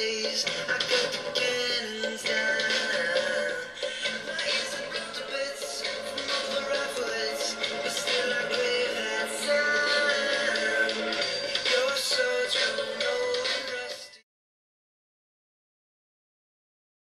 days.